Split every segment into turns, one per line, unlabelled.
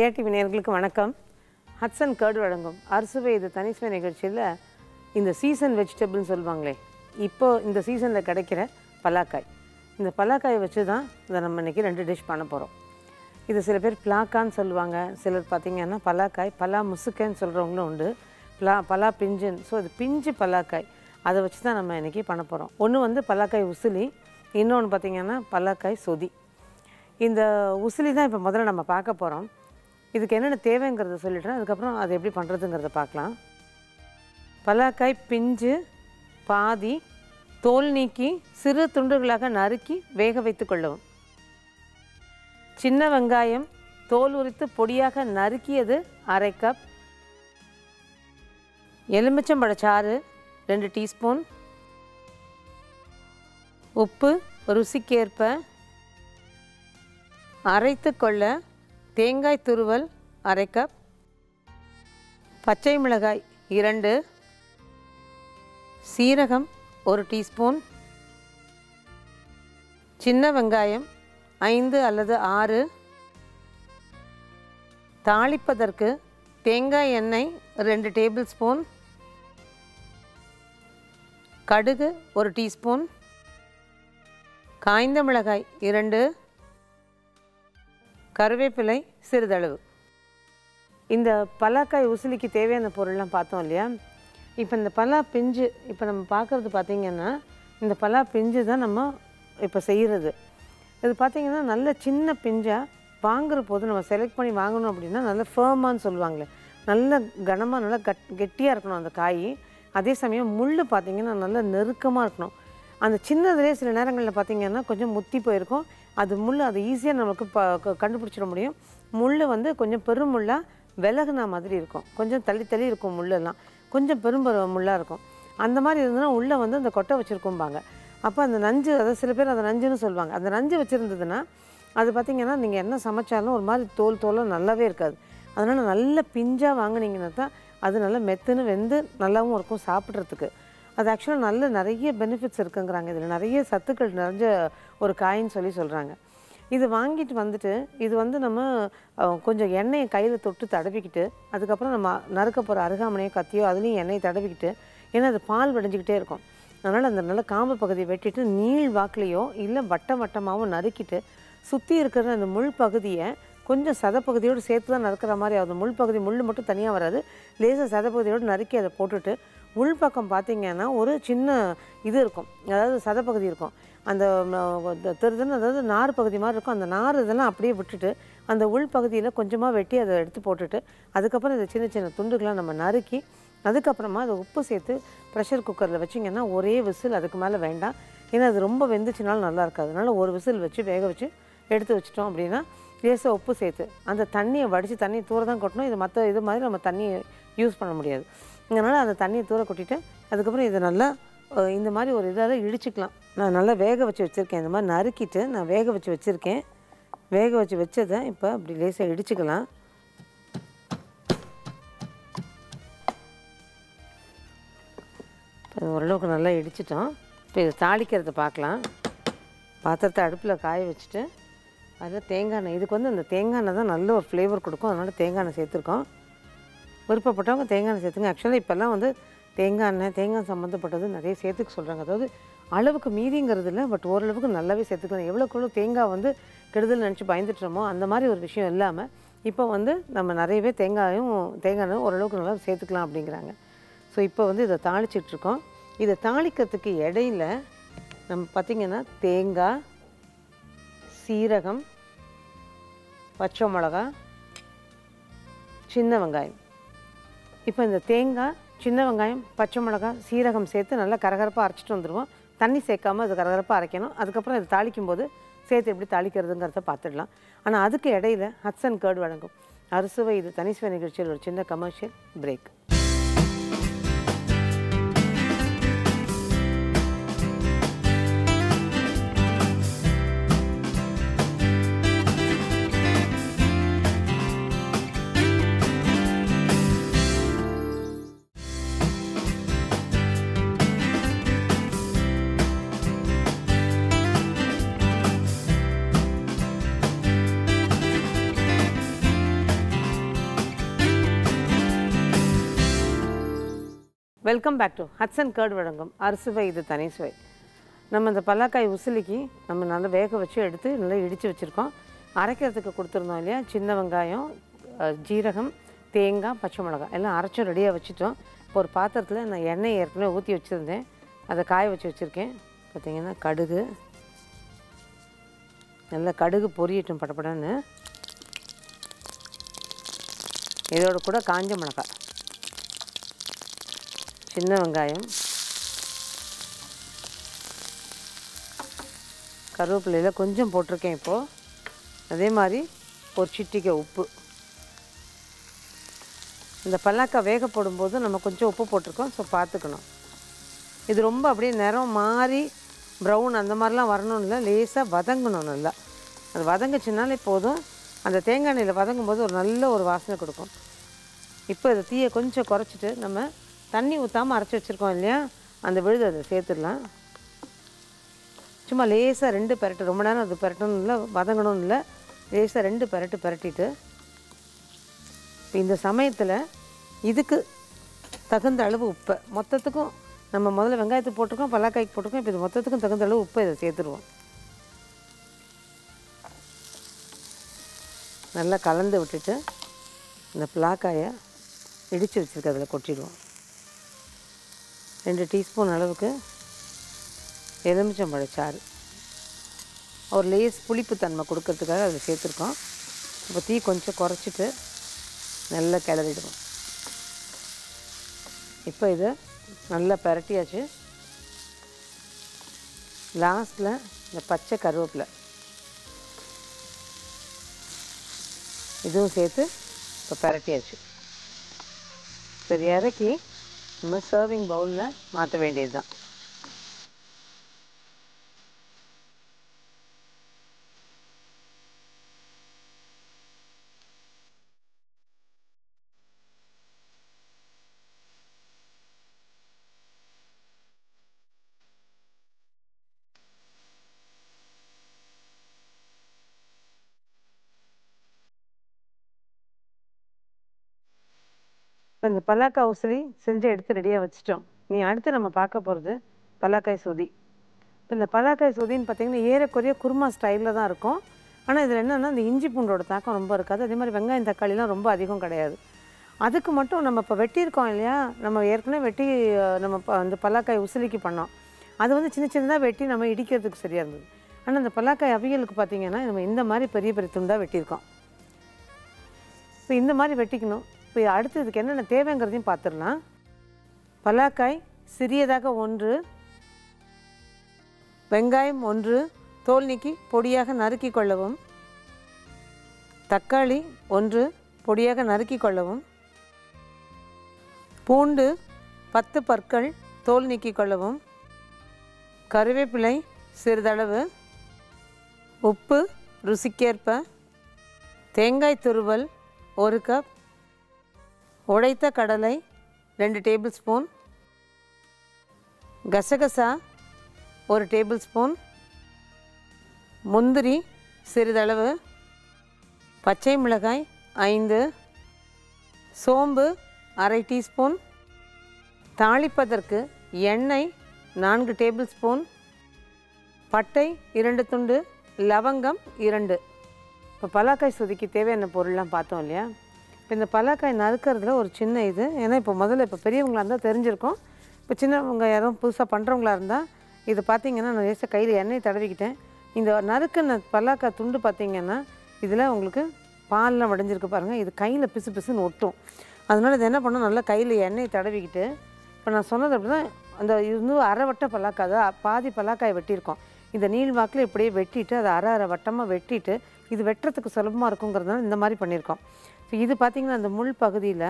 Jaya TV வணக்கம். Hatsun curd வழங்கும் அறுசுவை இது தனிசுவை நிகழ்ச்சியில் இந்த சீசன் வெஜிடபிள்னு சொல்லுவாங்களே இப்போ இந்த சீசனில் கிடைக்கிற பலாக்காய். இந்த பலாக்காயை வச்சு தான் இதை நம்ம இன்றைக்கி ரெண்டு டிஷ் பண்ண போகிறோம் இது சில பேர் பிளாக்கான்னு சொல்லுவாங்க சிலர் பார்த்திங்கன்னா பலாக்காய் பலா முசுக்கைன்னு சொல்கிறவங்களும் உண்டு. பலா பலா பிஞ்சுன்னு. ஸோ அது பிஞ்சு பலாக்காய். அதை வச்சு தான் நம்ம இன்றைக்கி பண்ண போகிறோம் ஒன்று வந்து பலாக்காய் உசிலி இன்னொன்று பார்த்தீங்கன்னா பலாக்காய் சொதி. இந்த உசிலி தான் இப்போ முதல்ல நம்ம பார்க்க போகிறோம் இதுக்கு என்னென்ன தேவைங்கிறத சொல்லிடுறேன். அதுக்கப்புறம் அதை எப்படி பண்ணுறதுங்கிறத பார்க்கலாம். பலாக்காய் பிஞ்சு பாதி தோல் நீக்கி சிறு துண்டுகளாக நறுக்கி வேக வைத்து கொள்ளவும். சின்ன வெங்காயம் தோல் உரித்து பொடியாக நறுக்கியது அரை கப் எலுமிச்சம்பழச்சாறு ரெண்டு டீஸ்பூன். உப்பு ருசிக்கேற்ப. அரைத்து கொள்ள தேங்காய் துருவல் அரை கப். பச்சை மிளகாய் இரண்டு. சீரகம் ஒரு டீஸ்பூன். சின்ன வெங்காயம் ஐந்து அல்லது ஆறு. தாளிப்பதற்கு தேங்காய் எண்ணெய் ரெண்டு டேபிள் ஸ்பூன். கடுகு ஒரு டீஸ்பூன். காய்ந்த மிளகாய் இரண்டு. கருவேப்பிலை சிறிதளவு. இந்த பலாக்காய் உசிலிக்கு தேவையான பொருள்லாம் பார்த்தோம் இல்லையா? இப்போ இந்த பலா பிஞ்சு இப்போ நம்ம பார்க்குறது பார்த்திங்கன்னா இந்த பலா பிஞ்சு தான் நம்ம இப்போ செய்கிறது இது பார்த்திங்கன்னா நல்ல சின்ன பிஞ்சாக வாங்குற போது நம்ம செலக்ட் பண்ணி வாங்கணும் அப்படின்னா நல்ல ஃபேர்மான்னு சொல்லுவாங்களே. நல்ல கனமாக நல்லா கட் கெட்டியாக இருக்கணும் அந்த காய். அதே சமயம் முள் பார்த்திங்கன்னா நல்லா நெருக்கமாக இருக்கணும். அந்த சின்னதுலேயே சில நேரங்களில் பார்த்திங்கன்னா கொஞ்சம் முத்தி போயிருக்கும். அது முள் அது ஈஸியாக நமக்கு ப க- கண்டுபிடிச்சிட முடியும். முள் வந்து கொஞ்சம் பெருமுள்ளாக விலகுன மாதிரி இருக்கும். கொஞ்சம் தள்ளி தள்ளி இருக்கும் முள்ளெல்லாம். கொஞ்சம் பெரும்பரு முள்ளாக இருக்கும். அந்த மாதிரி இருந்ததுன்னா உள்ளே வந்து அந்த கொட்டை வச்சுருக்கும்பாங்க. அப்போ அந்த நஞ்சு அதை சில பேர் அதை நஞ்சுன்னு சொல்லுவாங்க. அந்த நஞ்சு வச்சுருந்ததுன்னா அது பார்த்திங்கன்னா நீங்கள் என்ன சமைச்சாலும் ஒரு மாதிரி தோல் தோலும் நல்லாவே இருக்காது. அதனால் நல்ல பிஞ்சாக வாங்கினீங்கன்னா தான் அது நல்லா மெத்துன்னு வெந்து நல்லாவும் இருக்கும் சாப்பிட்றதுக்கு. அது ஆக்சுவலாக நல்ல நிறைய பெனிஃபிட்ஸ் இருக்குங்கிறாங்க இதில். நிறைய சத்துக்கள் நிறைஞ்ச ஒரு காயின்னு சொல்லி சொல்கிறாங்க இது வாங்கிட்டு வந்துட்டு இது வந்து நம்ம கொஞ்சம் எண்ணெயை கையில் தொட்டு தடவிக்கிட்டு அதுக்கப்புறம் நம்ம நறுக்க போகிற அருகாமனையோ கத்தியோ அதுலேயும் எண்ணெயை தடவிக்கிட்டு ஏன்னா அது பால் வடிஞ்சிக்கிட்டே இருக்கும். அதனால் அந்த நல்ல காம்பு பகுதியை வெட்டிட்டு நீள் வாக்குலேயோ இல்லை வட்டம் வட்டமாகவும் நறுக்கிட்டு சுற்றி இருக்கிற அந்த முள் பகுதியை கொஞ்சம் சதப்பகுதியோடு சேர்த்து தான் நறுக்கிற மாதிரி ஆகுது. முள் பகுதி முள் மட்டும் தனியாக வராது. லேசாக சதப்பகுதியோடு நறுக்கி அதை போட்டுட்டு உள்பக்கம் பார்த்தீங்கன்னா ஒரு சின்ன இது இருக்கும். அதாவது சதப்பகுதி இருக்கும். அந்த திருதுன்னு அதாவது நார் பகுதி மாதிரி இருக்கும். அந்த நார் இதெல்லாம் அப்படியே விட்டுட்டு அந்த உள் பகுதியில் கொஞ்சமாக வெட்டி அதை எடுத்து போட்டுட்டு அதுக்கப்புறம் இந்த சின்ன சின்ன துண்டுகளாக நம்ம நறுக்கி அதுக்கப்புறமா அதை உப்பு சேர்த்து ப்ரெஷர் குக்கரில் வச்சிங்கன்னா ஒரே விசில் அதுக்கு மேலே வேண்டாம். ஏன்னா அது ரொம்ப வெந்துச்சுனாலும் நல்லா இருக்காது. அதனால் ஒரு விசில் வச்சு வேக வச்சு எடுத்து வச்சிட்டோம் அப்படின்னா லேசாக உப்பு சேர்த்து அந்த தண்ணியை வடித்து தண்ணியை தூர தான் கொட்டணும். இது மற்ற இது மாதிரி நம்ம தண்ணியை யூஸ் பண்ண முடியாது. அதனால் அந்த தண்ணியை தூர கொட்டிட்டு அதுக்கப்புறம் இதை நல்லா இந்த மாதிரி ஒரு இதாக இடிச்சுக்கலாம். நான் நல்லா வேக வச்சு வச்சுருக்கேன். இந்த மாதிரி நறுக்கிட்டு நான் வேக வச்சு வச்சுருக்கேன். வேக வச்சு வச்சதை இப்போ அப்படி லேசாக இடிச்சுக்கலாம். இப்போ ஓரளவுக்கு நல்லா இடிச்சிட்டோம். இப்போ இதை தாளிக்கிறத பார்க்கலாம் பாத்திரத்தை அடுப்பில் காய வச்சுட்டு அதில் தேங்காய் எண்ணெய். இதுக்கு வந்து அந்த தேங்காய் எண்ணெய் தான் நல்ல ஒரு ஃப்ளேவர் கொடுக்கும். அதனால் தேங்காய் எண்ணெய் சேர்த்துருக்கோம். விருப்பப்பட்டவங்க தேங்காய் எண்ணெய் சேர்த்துங்க. ஆக்சுவலாக இப்போல்லாம் வந்து தேங்காய் எண்ணெய் தேங்காய் சம்மந்தப்பட்டது நிறைய சேர்த்துக்க சொல்கிறாங்க அதாவது அளவுக்கு மீதிங்கிறது இல்லை பட் ஓரளவுக்கு நல்லாவே சேர்த்துக்கலாம். எவ்வளோக்குள்ள தேங்காய் வந்து கெடுதல் நினச்சி பயந்துட்டுறோமோ அந்த மாதிரி ஒரு விஷயம் இல்லாமல் இப்போ வந்து நம்ம நிறையவே தேங்காயும் தேங்காய் எண்ணெய் ஓரளவுக்கு நல்லா சேர்த்துக்கலாம் அப்படிங்கிறாங்க. ஸோ இப்போ வந்து இதை தாளிச்சிட்ருக்கோம். இதை தாளிக்கிறதுக்கு இடையில நம்ம பார்த்திங்கன்னா தேங்காய் சீரகம் பச்சை மிளகா சின்ன வெங்காயம். இப்போ இந்த தேங்காய் சின்ன வெங்காயம் பச்சை மிளகாய் சீரகம் சேர்த்து நல்லா கரகரப்பாக அரைச்சிட்டு வந்துடுவோம் தண்ணி சேர்க்காம அது கரகரப்பாக அரைக்கணும். அதுக்கப்புறம் இது தாளிக்கும் போது சேர்த்து எப்படி தாளிக்கிறதுங்கிறத பார்த்துடலாம். ஆனால் அதுக்கு இடையில ஹட்சன் கேர்டு வழங்கும். அறுசுவை இது தனிசுவை நிகழ்ச்சியில் ஒரு சின்ன commercial break welcome back to Hatsun curd வழங்கும். அரிசுவை இது தனி சுவை. நம்ம இந்த பல்லாக்காய் உசிலிக்கு நம்ம நல்லா வேக வச்சு எடுத்து நல்லா இடித்து வச்சுருக்கோம். அரைக்கிறதுக்கு கொடுத்துருந்தோம் இல்லையா? சின்ன வெங்காயம் ஜீரகம் தேங்காய் பச்சை மிளகாய். எல்லாம் அரைச்சும் ரெடியாக வச்சுட்டோம். இப்போ ஒரு பாத்திரத்தில் நான் எண்ணெய் ஏற்கனவே ஊற்றி வச்சுருந்தேன். அதை காய வச்சு வச்சுருக்கேன். பார்த்தீங்கன்னா கடுகு. நல்லா கடுகு பொரியட்டும் படபடன்னு. இதோட கூட காஞ்ச மிளகாய். சின்ன வெங்காயம். கருவேப்பிலையில் கொஞ்சம் போட்டிருக்கேன் இப்போது அதே மாதிரி ஒரு சிட்டிகை உப்பு. இந்த பல்லாக்காய் வேக போடும்போது நம்ம கொஞ்சம் உப்பு போட்டிருக்கோம் ஸோ பார்த்துக்கணும். இது ரொம்ப அப்படியே நிறம் மாறி ப்ரௌன் அந்த மாதிரிலாம் வரணும் இல்லை லேசாக வதங்கணும் நல்லா. அது வதங்குச்சுனாலே போதும். அந்த தேங்காய் எண்ணெயில் வதங்கும் போது ஒரு நல்ல ஒரு வாசனை கொடுக்கும். இப்போ இதை தீயை கொஞ்சம் குறைச்சிட்டு நம்ம தண்ணி ஊற்றாமல் அரைச்சி வச்சுருக்கோம் இல்லையா? அந்த விழுது அதை சேர்த்துடலாம். சும்மா லேசாக ரெண்டு பெரட்டு ரொம்ப நேரம் அது பெரட்டணும் இல்லை வதங்கணும் இல்லை. லேசாக ரெண்டு பெரட்டு பெரட்டிட்டு இப்போ இந்த சமயத்தில் இதுக்கு தகுந்த அளவு உப்பை. மொத்தத்துக்கும் நம்ம முதல்ல வெங்காயத்துக்கு போட்டிருக்கோம் பல்லாக்காய்க்கு போட்டிருக்கோம் இப்போ இது மொத்தத்துக்கும் தகுந்த அளவு உப்பை இதை சேர்த்துருவோம். நல்லா கலந்து விட்டுட்டு இந்த பிளாக்காயை இடித்து வச்சுருக்க அதில் கொட்டிடுவோம். ரெண்டு டீஸ்பூன் அளவுக்கு எலுமிச்சம்பழச்சாறு ஒரு லேஸ் புளிப்புத்தன்மை கொடுக்கறதுக்காக அதில் சேர்த்துருக்கோம். இப்போ தீ கொஞ்சம் குறைச்சிட்டு நல்லா கிளறிடுவோம். இப்போ இதை நல்லா பரட்டியாச்சு. லாஸ்ட்டில் இந்த பச்சை கருவேப்பிலை. இதுவும் சேர்த்து இப்போ பரட்டியாச்சு. சரி இறக்கி நம்ம சர்விங் பவுலில் மாற்ற வேண்டியது தான் இப்போ இந்த பல்லாக்காய் உசிலி செஞ்சு எடுத்து ரெடியாக வச்சிட்டோம். நீ அடுத்து நம்ம பார்க்க போகிறது பல்லாக்காய் சொதி. இப்போ இந்த பல்லாக்காய் சொதின்னு பார்த்தீங்கன்னா ஏறக்குறைய குருமா ஸ்டைலில் தான் இருக்கும். ஆனால் இதில் என்னென்னா இந்த இஞ்சி பூண்டோட தாக்கம் ரொம்ப இருக்காது. அதே மாதிரி வெங்காயம் தக்காளிலாம் ரொம்ப அதிகம் கிடையாது. அதுக்கு மட்டும் நம்ம இப்போ வெட்டியிருக்கோம் இல்லையா? நம்ம ஏற்கனவே வெட்டி நம்ம ப- அந்த பல்லாக்காய் உசிலிக்கு பண்ணோம். அது வந்து சின்ன சின்னதாக வெட்டி நம்ம இடிக்கிறதுக்கு சரியாக இருந்தது. ஆனால் இந்த பல்லாக்காய் அவியலுக்கு பார்த்தீங்கன்னா நம்ம இந்த மாதிரி பெரிய பெரிய துண்டாக வெட்டியிருக்கோம். இப்போ இந்த மாதிரி வெட்டிக்கணும். இப்போ அடுத்து இதுக்கு என்னென்ன தேவைங்கிறதையும் பார்த்துடலாம். பலாக்காய் சிறியதாக ஒன்று. வெங்காயம் ஒன்று. தோல் நீக்கி பொடியாக நறுக்கி கொள்ளவும். தக்காளி ஒன்று. பொடியாக நறுக்கி கொள்ளவும். பூண்டு பத்து பற்கள் தோல் நீக்கி கொள்ளவும். கருவேப்பிலை சிறிதளவு. உப்பு ருசிக்கேற்ப. தேங்காய் துருவல் ஒரு கப். உடைத்த கடலை ரெண்டு டேபிள் ஸ்பூன் கசகசா ஒரு டேபிள் ஸ்பூன் முந்திரி சிறிதளவு பச்சை மிளகாய் ஐந்து சோம்பு அரை டீஸ்பூன் தாளிப்பதற்கு எண்ணெய் நான்கு டேபிள் ஸ்பூன் பட்டை இரண்டு துண்டு லவங்கம் இரண்டு. இப்போ பலாக்காய் சுதிக்கு தேவையான பொருள்லாம் பார்த்தோம் இல்லையா? இப்போ இந்த பலாக்காய் நறுக்கிறதுல ஒரு சின்ன இது. ஏன்னா இப்போ முதல்ல இப்போ பெரியவங்களாக இருந்தால் தெரிஞ்சிருக்கும். இப்போ சின்னவங்க யாரும் புதுசாக பண்ணுறவங்களா இருந்தால் இது பார்த்தீங்கன்னா நான் லேசாக கையில் எண்ணெய் தடவிக்கிட்டேன். இந்த நறுக்கின பலாக்காய் துண்டு பார்த்தீங்கன்னா இதில் உங்களுக்கு பால்லாம் வடைஞ்சிருக்கு பாருங்கள் இது கையில் பிசு பிசுன்னு ஒட்டும். அதனால் இது என்ன பண்ணோம்? நல்லா கையில் எண்ணெய் தடவிக்கிட்டு இப்போ நான் சொன்னது அப்படி தான் அந்த இது வந்து அரை வட்ட பலாக்காய் தான் பாதி பலாக்காய் வெட்டியிருக்கோம். இந்த நீள் வாக்கில் இப்படியே வெட்டிட்டு அதை அரை அரை வட்டமாக வெட்டிட்டு இது வெட்டுறதுக்கு சுலபமாக இருக்குங்கிறதுனால இந்த மாதிரி பண்ணியிருக்கோம். ஸோ இது பார்த்திங்கன்னா அந்த முள் பகுதியில்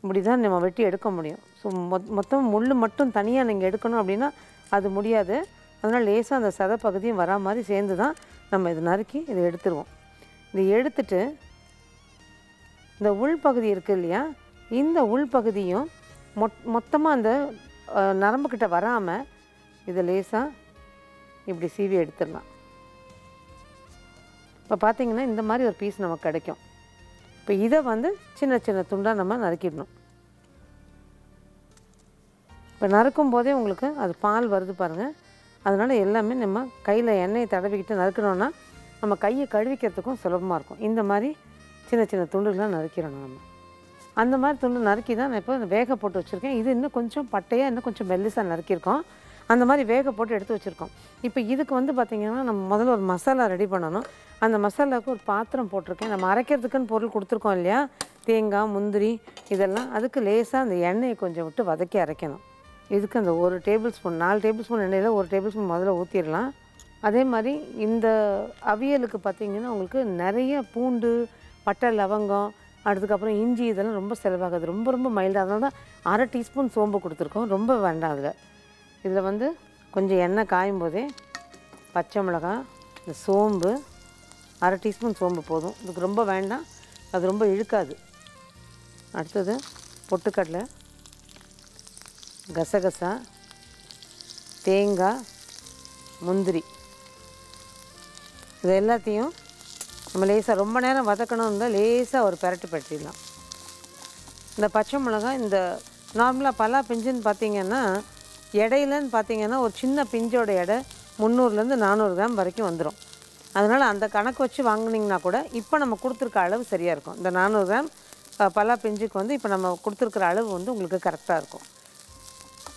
இப்படி தான் நம்ம வெட்டி எடுக்க முடியும். ஸோ மொத் மொத்தம் முள் மட்டும் தனியாக நீங்கள் எடுக்கணும் அப்படின்னா அது முடியாது. அதனால் லேசாக அந்த சதை பகுதியும் வரா மாதிரி சேர்ந்து தான் நம்ம இது நறுக்கி இதை எடுத்துருவோம். இதை எடுத்துட்டு இந்த உள்பகுதி இருக்குது இல்லையா? இந்த உள்பகுதியும் மொத் மொத்தமாக அந்த நரம்புக்கிட்ட வராமல் இதை லேசாக இப்படி சீவி எடுத்துடலாம். இப்போ பார்த்தீங்கன்னா இந்த மாதிரி ஒரு பீஸ் நமக்கு கிடைக்கும். இப்போ இதை வந்து சின்ன சின்ன துண்டாக நம்ம நறுக்கிடணும். இப்போ நறுக்கும் போதே உங்களுக்கு அது பால் வருது பாருங்கள் அதனால் எல்லாமே நம்ம கையில் எண்ணெயை தடவிக்கிட்டு நறுக்கணுன்னா நம்ம கையை கழுவிக்கிறதுக்கும் சுலபமாக இருக்கும். இந்த மாதிரி சின்ன சின்ன துண்டுகளாக நறுக்கிடணும் நம்ம. அந்த மாதிரி துண்டு நறுக்கி தான் நான் இப்போ வேக போட்டு வச்சுருக்கேன். இது இன்னும் கொஞ்சம் பட்டையாக இன்னும் கொஞ்சம் மெல்லிசாக நறுக்கியிருக்கோம். அந்த மாதிரி வேக போட்டு எடுத்து வச்சுருக்கோம். இப்போ இதுக்கு வந்து பார்த்திங்கன்னா நம்ம முதல்ல ஒரு மசாலா ரெடி பண்ணணும். அந்த மசாலாவுக்கு ஒரு பாத்திரம் போட்டிருக்கேன். நம்ம அரைக்கிறதுக்குன்னு பொருள் கொடுத்துருக்கோம் இல்லையா? தேங்காய் முந்திரி இதெல்லாம் அதுக்கு லேசாக அந்த எண்ணெயை கொஞ்சம் விட்டு வதக்கி அரைக்கணும். இதுக்கு அந்த ஒரு டேபிள் ஸ்பூன் நாலு டேபிள் ஸ்பூன் எண்ணெயில் ஒரு டேபிள் ஸ்பூன் முதல்ல ஊற்றிடலாம் அதே மாதிரி இந்த அவியலுக்கு பார்த்திங்கன்னா உங்களுக்கு நிறைய பூண்டு பட்டை லவங்கம் அதுக்கப்புறம் இஞ்சி இதெல்லாம் ரொம்ப செலவாகுது. ரொம்ப ரொம்ப மைல்டாக அதனால தான் அரை டீஸ்பூன் சோம்பு கொடுத்துருக்கோம். ரொம்ப வேண்டாம் அதில். இதில் வந்து கொஞ்சம் எண்ணெய் காயும் போதே பச்சை மிளகாய் இந்த சோம்பு அரை டீஸ்பூன் சோம்பு போதும். இதுக்கு ரொம்ப வேண்டாம். அது ரொம்ப இழுக்காது. அடுத்தது பொட்டுக்கடலை கசகசா தேங்காய் முந்திரி. இது எல்லாத்தையும் நம்ம லேசாக ரொம்ப நேரம் வதக்கணும் இருந்தால் லேசாக ஒரு பெரட்டு பற்றிடலாம் இந்த பச்சை மிளகாய் இந்த நார்மலாக பலா பிஞ்சுன்னு பார்த்தீங்கன்னா எடையிலன்னு பார்த்தீங்கன்னா ஒரு சின்ன பிஞ்சோட எடை முந்நூறுலேருந்து நானூறு கிராம் வரைக்கும் வந்துடும் அதனால் அந்த கணக்கு வச்சு வாங்கினீங்கன்னா கூட இப்போ நம்ம கொடுத்துருக்க அளவு சரியாக இருக்கும். இந்த நானூறு கிராம் அஹ், பலா பிஞ்சுக்கு வந்து இப்போ நம்ம கொடுத்துருக்குற அளவு வந்து உங்களுக்கு கரெக்டாக இருக்கும்.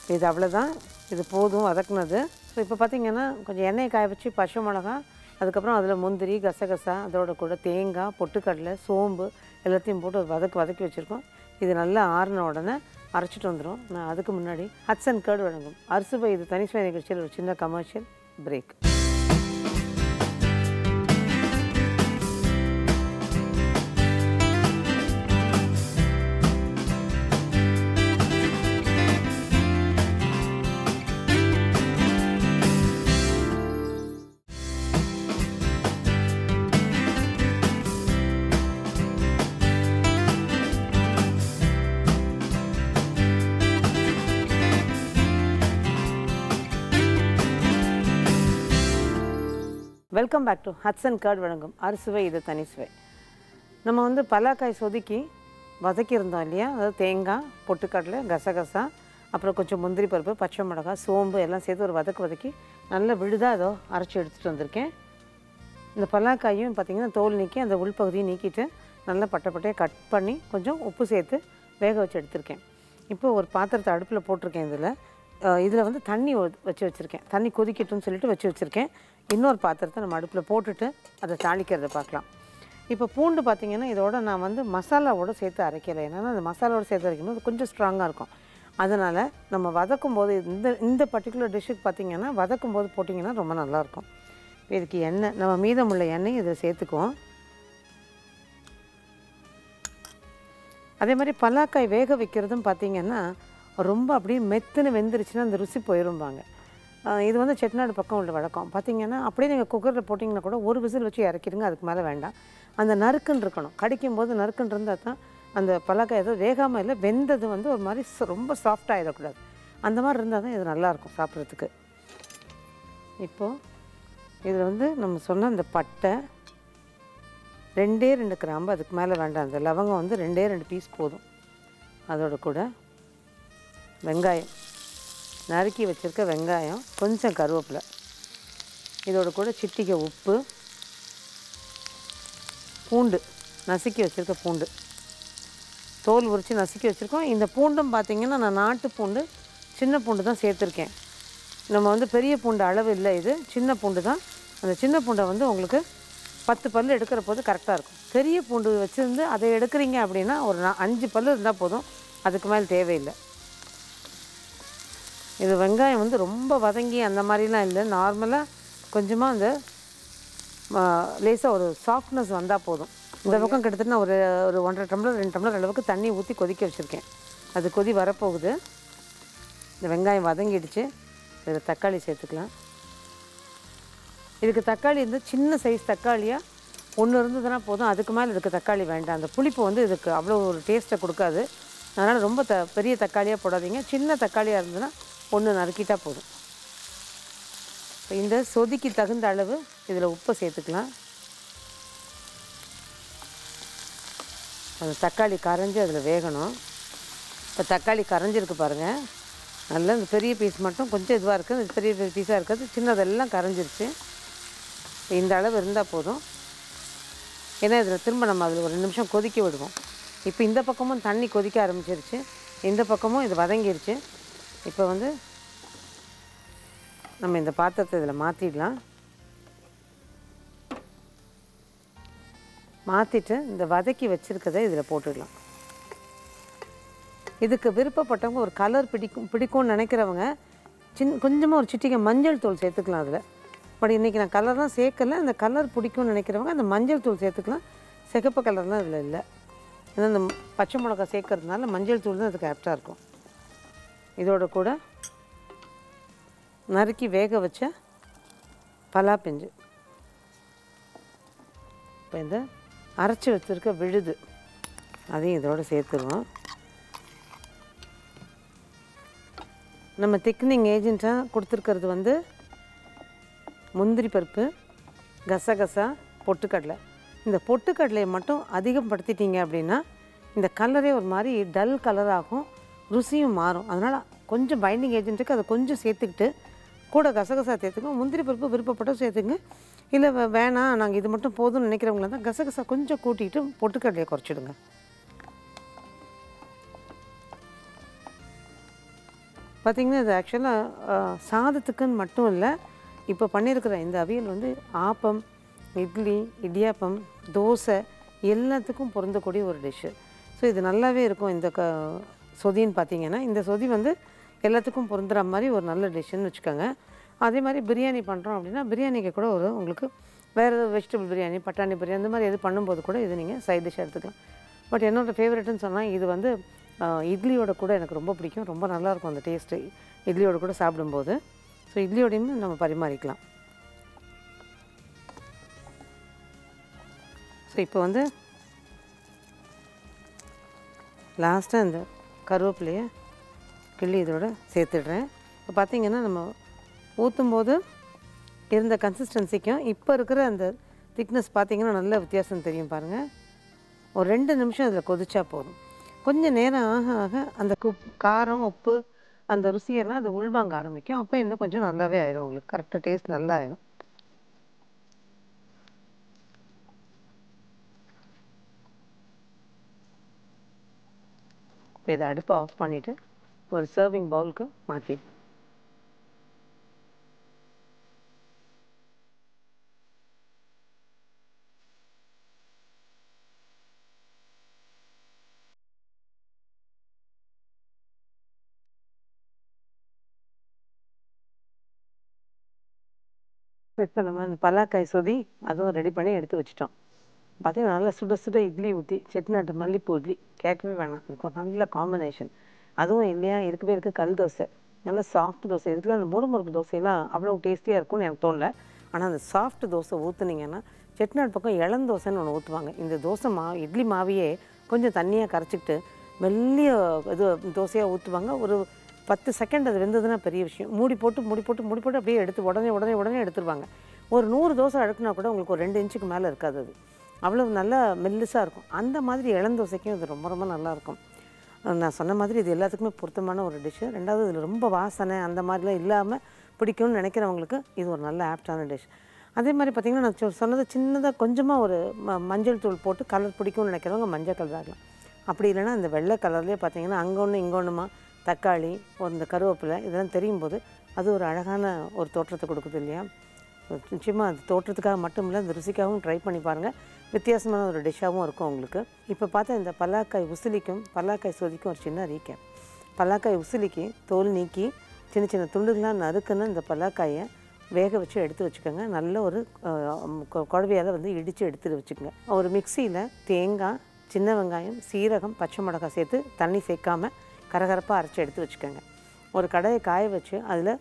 இது அவ்வளோதான் இது போதும் வதக்குனது. ஸோ இப்போ பார்த்திங்கன்னா கொஞ்சம் எண்ணெயை காய வச்சு பச்சை மிளகா அதுக்கப்புறம் அதில் முந்திரி கசகசா அதோட கூட தேங்காய் பொட்டுக்கடலை சோம்பு எல்லாத்தையும் போட்டு வதக்கி வதக்கு வதக்கி வச்சுருக்கோம். இது நல்லா ஆறின உடனே அரைச்சிட்டு வந்துடும் நான் அதுக்கு முன்னாடி ஹட்சன் கேர்டு வழங்கும். அரிசுபை இது தனிசுவை நிகழ்ச்சியில் ஒரு சின்ன commercial break welcome back to Hatsun curd வழங்கும். அறுசுவை இது தனி சுவை. நம்ம வந்து பலாக்காய் சொதுக்கி வதக்கியிருந்தோம் இல்லையா? அதாவது தேங்காய் பொட்டுக்கடலை கசகசா அப்புறம் கொஞ்சம் முந்திரி பருப்பு பச்சை மிளகாய் சோம்பு எல்லாம் சேர்த்து ஒரு வதக்கு வதக்கி நல்லா விழுதாக அதோ அரைச்சி எடுத்துகிட்டு வந்திருக்கேன். இந்த பலாக்காயும் பார்த்திங்கன்னா தோல் நீக்கி அந்த உள்பகுதியை நீக்கிட்டு நல்லா பட்டப்பட்டையை கட் பண்ணி கொஞ்சம் உப்பு சேர்த்து வேக வச்சு எடுத்திருக்கேன். இப்போ ஒரு பாத்திரத்தை அடுப்பில் போட்டிருக்கேன் இதில். இதில் வந்து தண்ணி வச்சு வச்சுருக்கேன். தண்ணி கொதிக்கட்டும்னு சொல்லிட்டு வச்சு வச்சுருக்கேன். இன்னொரு பாத்திரத்தை நம்ம அடுப்பில் போட்டுட்டு அதை தாளிக்கிறத பார்க்கலாம் இப்போ பூண்டு பார்த்திங்கன்னா இதோட நான் வந்து மசாலாவோட சேர்த்து அரைக்கலை. ஏன்னா அந்த மசாலாவோட சேர்த்து அரைக்கும்போது போது கொஞ்சம் ஸ்ட்ராங்காக இருக்கும். அதனால் நம்ம வதக்கும் போது இந்த இந்த பர்டிகுலர் டிஷ்ஷுக்கு பார்த்திங்கன்னா வதக்கும் போது போட்டிங்கன்னா ரொம்ப நல்லாயிருக்கும் இதுக்கு எண்ணெய் நம்ம மீதமுள்ள எண்ணெய் இதை சேர்த்துக்குவோம். அதே மாதிரி பலாக்காய் வேக வைக்கிறதும் பார்த்தீங்கன்னா ரொம்ப அப்படியே மெத்துன்னு வெந்துருச்சுன்னா அந்த ருசி போயிரும்பாங்க. இது வந்து செட்டிநாடு பக்கம் உள்ள வழக்கம். பார்த்திங்கன்னா அப்படியே நீங்கள் குக்கரில் போட்டிங்கன்னா கூட ஒரு விசில் வச்சு இறக்கிடுங்க அதுக்கு மேலே வேண்டாம். அந்த நறுக்குன்னு இருக்கணும். கடிக்கும் போது நறுக்குன்னு இருந்தால் தான் அந்த பலக்காய் ஏதோ வேகாமல் இல்லை வெந்தது வந்து ஒரு மாதிரி ச- ரொம்ப சாஃப்டாக ஆகிடக்கூடாது அந்த மாதிரி இருந்தால் தான் இது நல்லாயிருக்கும் சாப்பிட்றதுக்கு. இப்போது இதில் வந்து நம்ம சொன்ன அந்த பட்டை ரெண்டே ரெண்டு கிராம்பு அதுக்கு மேலே வேண்டாம். அந்த லவங்கம் வந்து ரெண்டே ரெண்டு பீஸ் போதும். அதோட கூட வெங்காயம். நறுக்கி வச்சுருக்க வெங்காயம் கொஞ்சம் கருவேப்பிலை. இதோட கூட சிட்டிக்க உப்பு. பூண்டு நசுக்கி வச்சுருக்க பூண்டு. தோல் உரித்து நசுக்கி வச்சுருக்கோம். இந்த பூண்டும் பார்த்திங்கன்னா நான் நாட்டு பூண்டு சின்ன பூண்டு தான் சேர்த்துருக்கேன். நம்ம வந்து பெரிய பூண்டு அளவு இல்லை இது. சின்ன பூண்டு தான். அந்த சின்ன பூண்டை வந்து உங்களுக்கு பத்து பல் எடுக்கிற போது கரெக்டாக இருக்கும். பெரிய பூண்டு வச்சுருந்து அதை எடுக்கிறீங்க அப்படின்னா ஒரு நா- அஞ்சு பல் இருந்தால் போதும். அதுக்கு மேலே தேவையில்லை. இது வெங்காயம் வந்து ரொம்ப வதங்கி அந்த மாதிரிலாம் இல்லை. நார்மலாக கொஞ்சமாக அந்த லேசாக ஒரு சாஃப்ட்னஸ் வந்தால் போதும். இந்த பக்கம் கிட்டத்தட்ட நான் ஒரு ஒரு ஒன்றரை டம்ளர் ரெண்டு டம்ளர் அளவுக்கு தண்ணி ஊற்றி கொதிக்க வச்சுருக்கேன். அது கொதி வரப்போகுது. இந்த வெங்காயம் வதங்கிடுச்சு. இதில் தக்காளி சேர்த்துக்கலாம். இதுக்கு தக்காளி வந்து சின்ன சைஸ் தக்காளியாக ஒன்று இருந்ததுன்னா போதும். அதுக்கு மேலே இதுக்கு தக்காளி வேண்டாம். அந்த புளிப்பு வந்து இதுக்கு அவ்வளோ ஒரு டேஸ்ட்டை கொடுக்காது. அதனால் ரொம்ப த பெரிய தக்காளியாக போடாதீங்க. சின்ன தக்காளியாக இருந்ததுன்னா ஒன்று நறுக்கிட்டால் போதும். இப்போ இந்த சொதிக்கு தகுந்த அளவு இதில் உப்பை சேர்த்துக்கலாம். அந்த தக்காளி கரைஞ்சி அதில் வேகணும். இப்போ தக்காளி கரைஞ்சிருக்கு பாருங்கள் நல்லா இந்த பெரிய பீஸ் மட்டும் கொஞ்சம் இதுவாக இருக்குது இந்த பெரிய பெரிய பீஸாக இருக்கிறது சின்னதெல்லாம் கரைஞ்சிருச்சு. இந்த அளவு இருந்தால் போதும். ஏன்னா இதில் திரும்ப நம்ம அதில் ஒரு நிமிஷம் கொதிக்க விடுவோம். இப்போ இந்த பக்கமும் தண்ணி கொதிக்க ஆரம்பிச்சிருச்சு. இந்த பக்கமும் இது வதங்கிருச்சு. இப்போ வந்து நம்ம இந்த பாத்திரத்தை இதில் மாற்றிடலாம் மாற்றிட்டு இந்த வதக்கி வச்சுருக்கதை இதில் போட்டுடலாம். இதுக்கு விருப்பப்பட்டவங்க ஒரு கலர் பிடிக்கும் பிடிக்கும்னு நினைக்கிறவங்க சின் கொஞ்சமாக ஒரு சிட்டிகை மஞ்சள் தூள் சேர்த்துக்கலாம் அதில். பட் இன்றைக்கி நான் கலர்லாம் சேர்க்கல அந்த கலர் பிடிக்கும்னு நினைக்கிறவங்க அந்த மஞ்சள் தூள் சேர்த்துக்கலாம். சிகப்பு கலர்லாம் இதில் இல்லை. ஏன்னா இந்த பச்சை மிளகா சேர்க்கறதுனால மஞ்சள் தூள் தான் அதுக்கு ஆப்டாக இருக்கும். இதோட கூட நறுக்கி வேக வச்ச பலாப்பிஞ்சு இப்போ இந்த அரைச்சி வச்சுருக்க விழுது அதையும் இதோடு சேர்த்துருவோம். நம்ம திக்னிங் ஏஜென்ட்டாக கொடுத்துருக்கிறது வந்து முந்திரி பருப்பு கசகசா பொட்டுக்கடலை. இந்த பொட்டுக்கடலையை மட்டும் அதிகப்படுத்திட்டீங்க அப்படின்னா இந்த கலரே ஒரு மாதிரி டல் கலர் ஆகும். ருசியும் மாறும். அதனால் கொஞ்சம் பைண்டிங் ஏஜென்ட்டுக்கு அதை கொஞ்சம் சேர்த்துக்கிட்டு கூட கசகசா சேர்த்துக்கோங்க முந்திரி பருப்பு விருப்பப்பட்டும் சேர்த்துங்க இல்லை வேணாம் நாங்கள் இது மட்டும் போதும்னு நினைக்கிறவங்கள தான் கசகசா கொஞ்சம் கூட்டிகிட்டு பொட்டுக்கடலையை குறைச்சிடுங்க. பார்த்திங்கன்னா இது ஆக்சுவலாக சாதத்துக்குன்னு மட்டும் இல்லை இப்போ பண்ணியிருக்கிற இந்த அவியல் வந்து ஆப்பம் இட்லி இடியாப்பம் தோசை எல்லாத்துக்கும் பொருந்தக்கூடிய ஒரு டிஷ்ஷு ஸோ இது நல்லாவே இருக்கும். இந்த க சொதின்னு பார்த்தீங்கன்னா இந்த சொதி வந்து எல்லாத்துக்கும் பொருந்துற மாதிரி ஒரு நல்ல டிஷ்ஷுன்னு வச்சுக்கோங்க. அதே மாதிரி பிரியாணி பண்ணுறோம் அப்படின்னா பிரியாணிக்கு கூட ஒரு உங்களுக்கு வேறு வெஜிடபிள் பிரியாணி பட்டாணி பிரியாணி அந்த மாதிரி எது பண்ணும்போது கூட இது நீங்கள் சைட் டிஷ்ஷாக எடுத்துக்கலாம். பட் என்னோட ஃபேவரெட்டுன்னு சொன்னால் இது வந்து இட்லியோட கூட எனக்கு ரொம்ப பிடிக்கும். ரொம்ப நல்லாயிருக்கும் அந்த டேஸ்ட்டு இட்லியோட கூட சாப்பிடும்போது. ஸோ இட்லியோடையும் நம்ம பரிமாறிக்கலாம். ஸோ இப்போ வந்து லாஸ்ட்டாக இந்த கருவேப்பிலையை கிள்ளி இதோட சேர்த்துடுறேன். இப்போ பார்த்தீங்கன்னா நம்ம ஊற்றும்போது இருந்த கன்சிஸ்டன்சிக்கும் இப்போ இருக்கிற அந்த திக்னஸ் பார்த்தீங்கன்னா நல்ல வித்தியாசம் தெரியும் பாருங்கள் ஒரு ரெண்டு நிமிஷம் அதில் கொதிச்சா போதும். கொஞ்சம் நேரம் ஆக ஆக அந்த குப் காரம் உப்பு அந்த ருசியெல்லாம் அது உள்வாங்க ஆரம்பிக்கும். அப்போ இன்னும் கொஞ்சம் நல்லாவே ஆயிடும் உங்களுக்கு. கரெக்டாக டேஸ்ட் நல்லா ஆயிடும் இப்போ இதை அடுப்பை ஆஃப் பண்ணிவிட்டு ஒரு சர்விங் பவுலுக்கு மாற்றி. இப்போ நம்ம இந்த பலாக்காய் சொதி அதுவும் ரெடி பண்ணி எடுத்து வச்சிட்டோம். பார்த்தீங்கன்னா நல்லா சுட சுட இட்லி ஊற்றி செட்டிநாட்டு மல்லிப்பூ இட்லி கேட்கவே வேணாம். இருக்கும் நல்ல காம்பினேஷன் அதுவும் இல்லையா? இருக்கவே இருக்க கல் தோசை. நல்ல சாஃப்ட் தோசை. இதுக்கு அந்த முறுமுறுப்பு தோசையெல்லாம் அவ்வளோ டேஸ்டியாக இருக்கும்னு எனக்கு தோணல. ஆனால் அந்த சாஃப்ட் தோசை ஊற்றுனீங்கன்னா செட்டிநாடு பக்கம் இளந்தோசைன்னு ஒன்று ஊற்றுவாங்க இந்த தோசை மா இட்லி மாவையே கொஞ்சம் தண்ணியாக கரைச்சிக்கிட்டு மெல்லிய இது தோசையாக ஊற்றுவாங்க ஒரு பத்து செகண்ட் அது வெந்ததுன்னா பெரிய விஷயம். மூடி போட்டு மூடி போட்டு மூடி போட்டு அப்படியே எடுத்து உடனே உடனே உடனே எடுத்துருவாங்க. ஒரு நூறு தோசை அடுக்குனா கூட உங்களுக்கு ஒரு ரெண்டு இன்ச்சுக்கு மேலே இருக்காது அது. அவ்வளோ நல்லா மெல்லிசாக இருக்கும். அந்த மாதிரி இளந்தோசைக்கும் இது ரொம்ப ரொம்ப நல்லாயிருக்கும் நான் சொன்ன மாதிரி இது எல்லாத்துக்குமே பொருத்தமான ஒரு டிஷ்ஷு ரெண்டாவது இதில் ரொம்ப வாசனை அந்த மாதிரிலாம் இல்லாமல் பிடிக்கும்னு நினைக்கிறவங்களுக்கு இது ஒரு நல்ல ஆப்டான டிஷ் அதே மாதிரி பார்த்திங்கன்னா நான் சொ- சொன்னது சின்னதாக கொஞ்சமாக ஒரு ம மஞ்சள் தூள் போட்டு கலர் பிடிக்கும்னு நினைக்கிறவங்க மஞ்சள் கலர் ஆகலாம் அப்படி இல்லைன்னா அந்த வெள்ளை கலர்லேயே பார்த்தீங்கன்னா அங்கே ஒன்று இங்கே ஒன்றுமா தக்காளி ஒரு இந்த கருவேப்பிலை இதெல்லாம் தெரியும் போது அது ஒரு அழகான ஒரு தோற்றத்தை கொடுக்குது இல்லையா? நிச்சயமாக அது தோற்றத்துக்காக மட்டும் இல்லை அந்த ருசிக்காகவும் ட்ரை பண்ணி பாருங்கள் வித்தியாசமான ஒரு டிஷ்ஷாகவும் இருக்கும் உங்களுக்கு. இப்போ பார்த்தா இந்த பல்லாக்காய் உசிலிக்கும் பல்லாக்காய் சொதிக்கும் ஒரு சின்ன ரீக்கேப் பல்லாக்காய் உசிலிக்கு தோல் நீக்கி சின்ன சின்ன துண்டுகளாக நறுக்குன்னு இந்த பல்லாக்காயை வேக வச்சு எடுத்து வச்சுக்கோங்க. நல்ல ஒரு குழவையால் வந்து இடித்து எடுத்து வச்சுக்கோங்க. ஒரு மிக்சியில் தேங்காய் சின்ன வெங்காயம் சீரகம் பச்சை மிளகாய் சேர்த்து தண்ணி சேர்க்காமல் கரகரப்பாக அரைச்சி எடுத்து வச்சுக்கோங்க. ஒரு கடையை காய வச்சு அதில்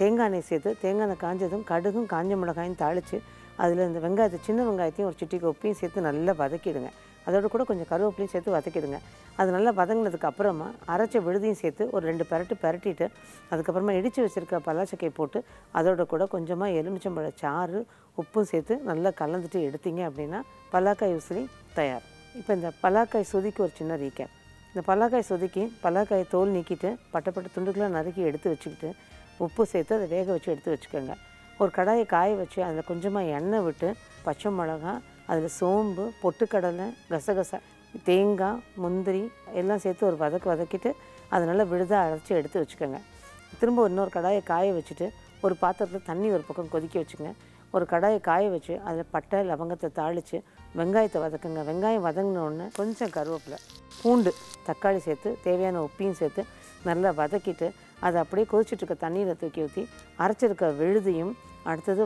தேங்காய் எண்ணெய் சேர்த்து தேங்காய் எண்ணெய் காஞ்சதும் கடுகும் காஞ்ச மிளகாயும் தாளித்து அதில் இந்த வெங்காயத்தை சின்ன வெங்காயத்தையும் ஒரு சிட்டிக்கு உப்பையும் சேர்த்து நல்லா வதக்கிடுங்க. அதோட கூட கொஞ்சம் கருவேப்பிலையும் சேர்த்து வதக்கிடுங்க. அது நல்லா வதங்கினதுக்கு அப்புறமா அரைச்ச விழுதியும் சேர்த்து ஒரு ரெண்டு பரட்டு பரட்டிட்டு அதுக்கப்புறமா இடித்து வச்சுருக்க பலாச்சக்கையை போட்டு அதோட கூட கொஞ்சமாக எலுமிச்சம்பழ சாறு உப்பும் சேர்த்து நல்லா கலந்துட்டு எடுத்தீங்க அப்படின்னா பலாக்காய் உசிலி தயார். இப்போ இந்த பலாக்காய் சுதிக்கு ஒரு சின்ன ரீக்கேப். இந்த பல்லாக்காய் சொதுக்கி பலாக்காயை தோல் நீக்கிட்டு பட்டப்பட்ட துண்டுக்கெலாம் நறுக்கி எடுத்து வச்சுக்கிட்டு உப்பு சேர்த்து அதை வேக வச்சு எடுத்து வச்சுக்கோங்க. ஒரு கடாயை காய வச்சு அதில் கொஞ்சமாக எண்ணெய் விட்டு பச்சை மிளகா அதில் சோம்பு பொட்டுக்கடலை கசகசா தேங்காய் முந்திரி எல்லாம் சேர்த்து ஒரு வதக்கு வதக்கிட்டு அதை நல்லா விழுதாக அரைச்சி எடுத்து வச்சுக்கோங்க. திரும்ப இன்னொரு கடாயை காய வச்சுட்டு ஒரு பாத்திரத்தில் தண்ணி ஒரு பக்கம் கொதிக்க வச்சுங்க ஒரு கடாயை காய வச்சு அதில் பட்டை லவங்கத்தை தாளித்து வெங்காயத்தை வதக்குங்க. வெங்காயம் வதங்கினோடனே கொஞ்சம் கருவேப்பிலை பூண்டு தக்காளி சேர்த்து தேவையான உப்பையும் சேர்த்து நல்லா வதக்கிட்டு அதை அப்படியே கொதிச்சுட்டு இருக்க தண்ணியில் தூக்கி ஊற்றி அரைச்சிருக்க விழுதியும் அடுத்தது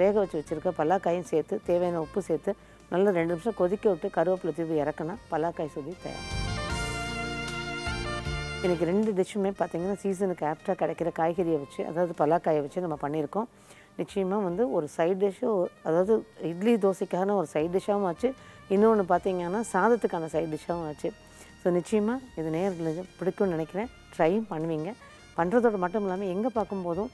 வேக வச்சு வச்சுருக்க பல்லாக்காயும் சேர்த்து தேவையான உப்பு சேர்த்து நல்லா ரெண்டு நிமிஷம் கொதிக்க விட்டு கருவேப்பிலை தூவி இறக்குனா பல்லாக்காய் சுதி தயார். எனக்கு ரெண்டு டிஷ்ஷுமே பார்த்திங்கன்னா சீசனுக்கு ஆப்டாக கிடைக்கிற காய்கறியை வச்சு அதாவது பலாக்காயை வச்சு நம்ம பண்ணியிருக்கோம். நிச்சயமாக வந்து ஒரு சைட் டிஷ்ஷும் அதாவது இட்லி தோசைக்கான ஒரு சைட் டிஷ்ஷாகவும் ஆச்சு. இன்னொன்று பார்த்தீங்கன்னா சாதத்துக்கான சைட் டிஷ்ஷாகவும் ஆச்சு. ஸோ நிச்சயமாக இது நேரில் பிடிக்கும்னு நினைக்கிறேன். ட்ரையும் பண்ணுவீங்க. பண்ணுறதோட மட்டும் இல்லாமல் எங்கே பார்க்கும்போதும்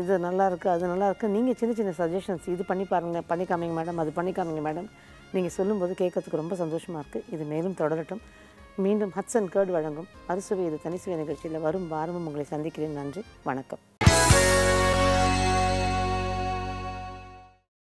இது நல்லா இருக்குது அது நல்லா இருக்குது நீங்கள் சின்ன சின்ன சஜஷன்ஸ் இது பண்ணி பாருங்கள் பண்ணி காமிங்க மேடம் அது பண்ணி காமிங்க மேடம். நீங்கள் சொல்லும்போது கேட்கறதுக்கு ரொம்ப சந்தோஷமாக இருக்குது இது மேலும் தொடரட்டும். மீண்டும் ஹட்ஸ் அண்ட் கேர்டு வழங்கும் அறுசுவை இது தனிசுவை நிகழ்ச்சியில் வரும் வாரமும் உங்களை சந்திக்கிறேன். நன்றி வணக்கம்.